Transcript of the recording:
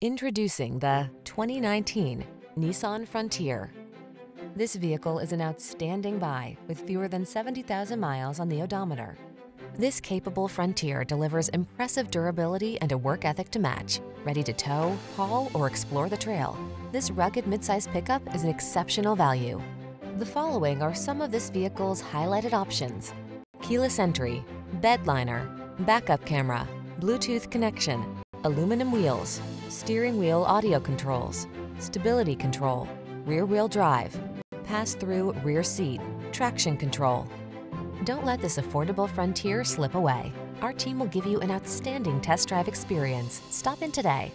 Introducing the 2019 Nissan Frontier. This vehicle is an outstanding buy with fewer than 70,000 miles on the odometer. This capable Frontier delivers impressive durability and a work ethic to match. Ready to tow, haul, or explore the trail, this rugged midsize pickup is an exceptional value. The following are some of this vehicle's highlighted options. Keyless entry, bed liner, backup camera, Bluetooth connection, aluminum wheels, steering wheel audio controls, stability control, rear wheel drive, pass-through rear seat, traction control. Don't let this affordable frontier slip away. Our team will give you an outstanding test drive experience. Stop in today.